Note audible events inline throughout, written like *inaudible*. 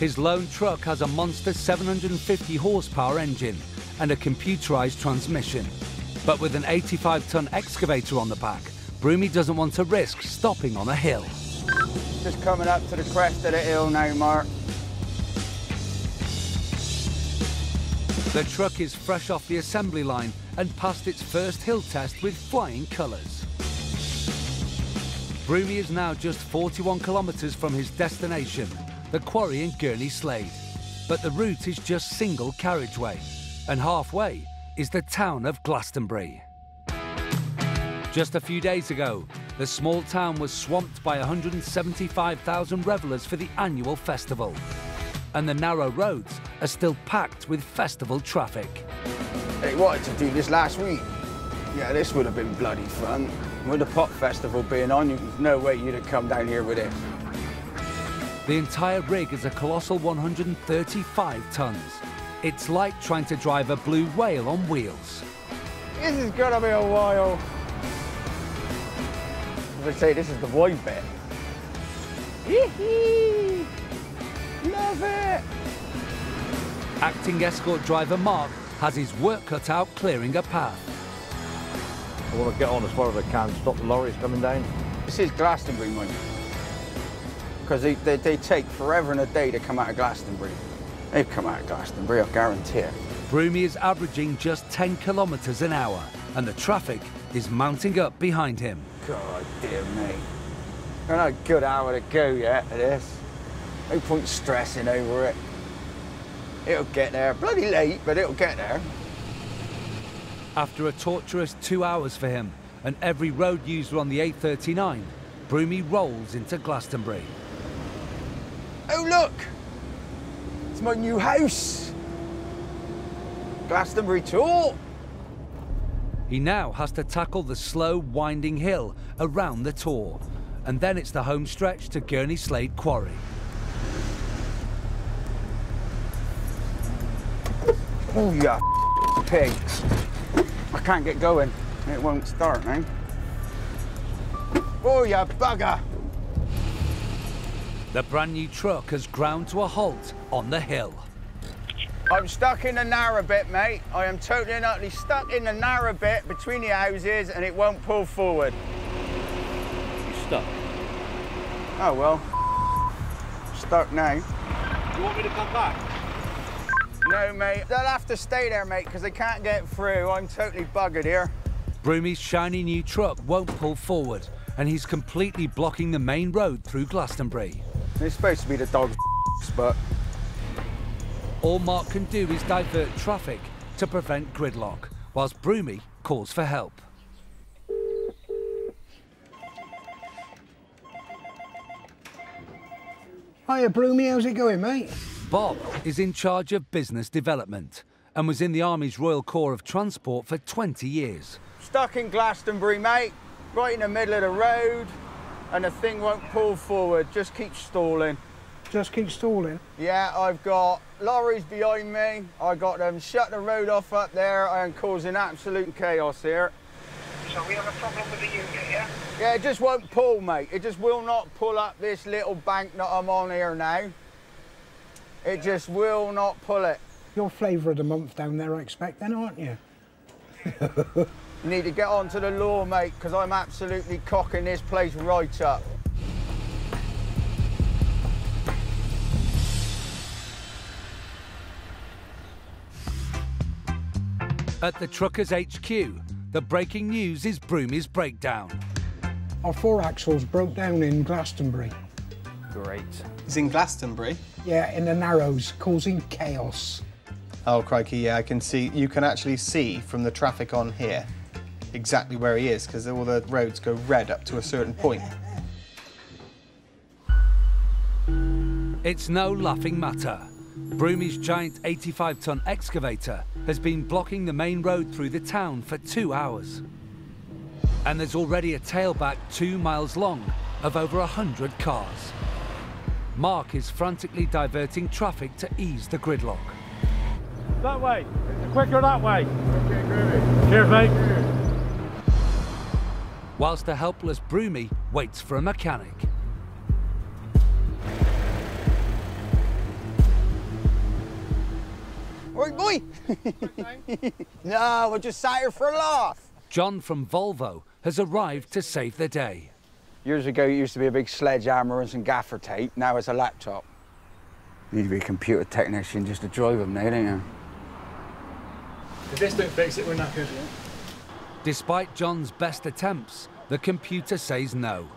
His lone truck has a monster 750 horsepower engine and a computerized transmission. But with an 85 ton excavator on the back, Broomy doesn't want to risk stopping on a hill. Just coming up to the crest of the hill now, Mark. The truck is fresh off the assembly line and passed its first hill test with flying colours. Broomy is now just 41 kilometres from his destination, the quarry in Gurney Slade. But the route is just single carriageway, and halfway is the town of Glastonbury. Just a few days ago, the small town was swamped by 175,000 revellers for the annual festival. And the narrow roads are still packed with festival traffic. They wanted to do this last week. Yeah, this would have been bloody fun. With the pop festival being on, there's no way you'd have come down here with it. The entire rig is a colossal 135 tons. It's like trying to drive a blue whale on wheels. This is gonna be a while. As I say, this is the wide bit. Yee-hee! Love it! Acting escort driver Mark has his work cut out clearing a path. I want to get on as far as I can, stop the lorries coming down. This is Glastonbury, mate. Because they, they, they take forever and a day to come out of Glastonbury. They've come out of Glastonbury, I guarantee it. Broomy is averaging just 10 kilometres an hour, and the traffic is mounting up behind him. God dear me. Got a good hour to go yet of this. No point stressing over it. It'll get there. Bloody late, but it'll get there. After a torturous two hours for him and every road user on the A39, Broomy rolls into Glastonbury. Oh, look! It's my new house! Glastonbury Tor! He now has to tackle the slow, winding hill around the Tor, and then it's the home stretch to Gurney Slade Quarry. Oh, yeah, pigs. I can't get going. It won't start now. Oh, you bugger! The brand new truck has ground to a halt on the hill. I'm stuck in the narrow bit, mate. I am totally and utterly stuck in the narrow bit between the houses and it won't pull forward. You're stuck. Oh, well. Stuck now. You want me to come back? No, mate. They'll have to stay there, mate, because they can't get through. I'm totally buggered here. Broomy's shiny new truck won't pull forward, and he's completely blocking the main road through Glastonbury. It's supposed to be the dog's but All Mark can do is divert traffic to prevent gridlock, whilst Broomy calls for help. Hiya, Broomy, how's it going, mate? Bob is in charge of business development and was in the Army's Royal Corps of Transport for 20 years. stuck in Glastonbury, mate. Right in the middle of the road, and the thing won't pull forward. Just keep stalling. Just keep stalling. Yeah, I've got lorries behind me. I got them shut the road off up there. I am causing absolute chaos here. So we have a problem with the unit, yeah? Yeah, it just won't pull, mate. It just will not pull up this little bank that I'm on here now. It just will not pull it. Your flavour of the month down there, I expect, then, aren't you? *laughs* You need to get onto the law, mate, because I'm absolutely cocking this place right up. At the Truckers HQ, the breaking news is Broomy's breakdown. Our four axles broke down in Glastonbury. Great. It's in Glastonbury. Yeah, in the Narrows, causing chaos. Oh, crikey, yeah, I can see, you can actually see from the traffic on here exactly where he is because all the roads go red up to a certain point. It's no laughing matter. Broomy's giant 85 ton excavator has been blocking the main road through the town for two hours. And there's already a tailback two miles long of over 100 cars. Mark is frantically diverting traffic to ease the gridlock. That way. Quicker that way. Okay, Cheers, mate. Whilst the helpless Broomy waits for a mechanic. Right, *laughs* boy? no, we're just sat here for a laugh. John from Volvo has arrived to save the day. Years ago, it used to be a big sledgehammer and some gaffer tape. Now it's a laptop. You need to be a computer technician just to drive them now, don't you? If this don't fix it, we're not good. Despite John's best attempts, the computer says no.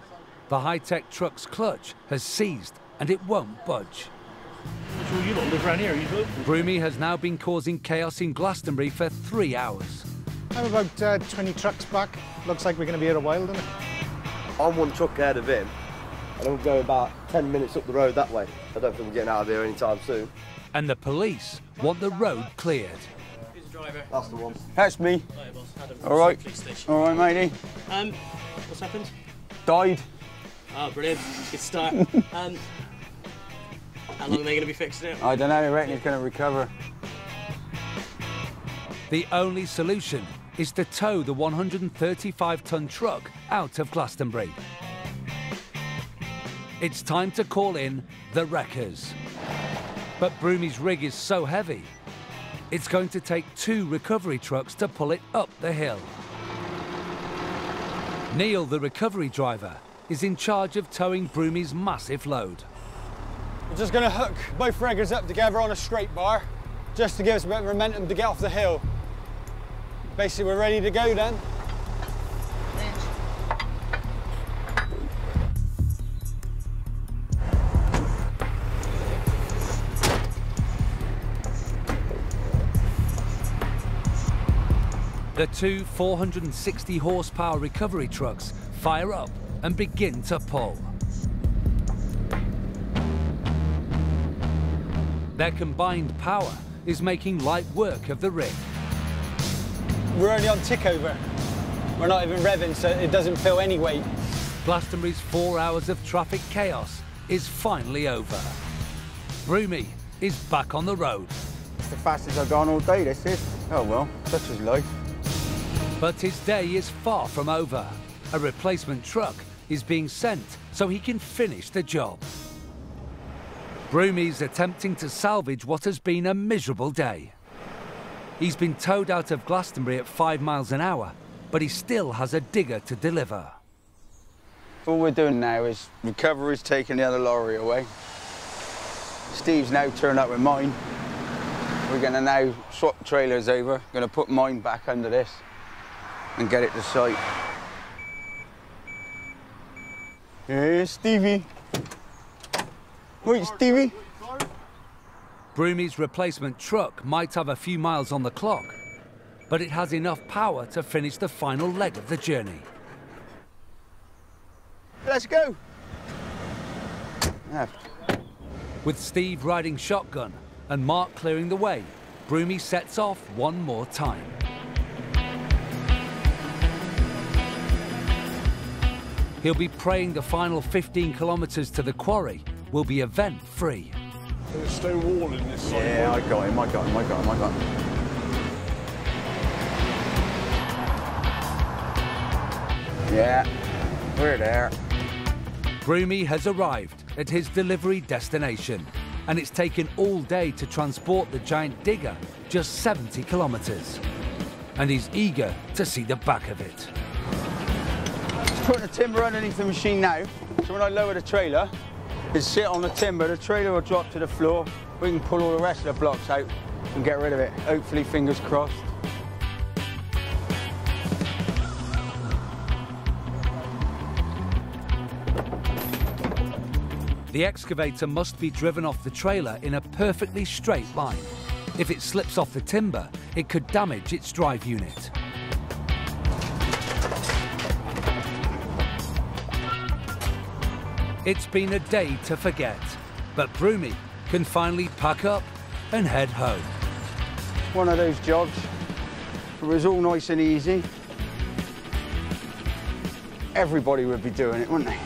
The high-tech truck's clutch has seized and it won't budge. Sure, you lot live around here, you do? Broomy has now been causing chaos in Glastonbury for three hours. I'm about uh, 20 trucks back. Looks like we're going to be here a while, doesn't it? I'm one truck ahead of him, and I'm going about 10 minutes up the road that way. I don't think we're getting out of here anytime soon. And the police want the road cleared. That's the one. That's me. Hi, boss. Adam All right. All right, matey. Um, what's happened? Died. Oh, brilliant. Good start. *laughs* um, how long are they going to be fixing it? I don't know, I reckon he's going to recover. The only solution is to tow the 135-ton truck out of Glastonbury. It's time to call in the wreckers. But Broomy's rig is so heavy, it's going to take two recovery trucks to pull it up the hill. Neil, the recovery driver, is in charge of towing Broomy's massive load. We're just going to hook both riggers up together on a straight bar, just to give us a bit of momentum to get off the hill. Basically, we're ready to go then. The two 460 horsepower recovery trucks fire up and begin to pull. Their combined power is making light work of the rig. We're only on tick over. We're not even revving, so it doesn't feel any weight. Glastonbury's four hours of traffic chaos is finally over. Broomy is back on the road, It's the fastest I've gone all day, this is. Oh well, such is life. But his day is far from over. A replacement truck is being sent so he can finish the job. Broomy's attempting to salvage what has been a miserable day. He's been towed out of Glastonbury at five miles an hour, but he still has a digger to deliver. All we're doing now is recovery's taking the other lorry away. Steve's now turned up with mine. We're gonna now swap trailers over, gonna put mine back under this and get it to site. Here's Stevie. Wait, Stevie. Broomy's replacement truck might have a few miles on the clock, but it has enough power to finish the final leg of the journey. Let's go. Ah, With Steve riding shotgun and Mark clearing the way, Broomy sets off one more time. He'll be praying the final 15 kilometres to the quarry will be event free. There's a stone wall in this side. Yeah, I got him, I got him, I got him, I got him. Yeah, we're there. Broomy has arrived at his delivery destination, and it's taken all day to transport the giant digger just 70 kilometres. And he's eager to see the back of it. Putting the timber underneath the machine now, so when I lower the trailer, it sit on the timber, the trailer will drop to the floor, we can pull all the rest of the blocks out and get rid of it. Hopefully, fingers crossed. The excavator must be driven off the trailer in a perfectly straight line. If it slips off the timber, it could damage its drive unit. It's been a day to forget, but Broomy can finally pack up and head home. One of those jobs. It was all nice and easy. Everybody would be doing it, wouldn't they?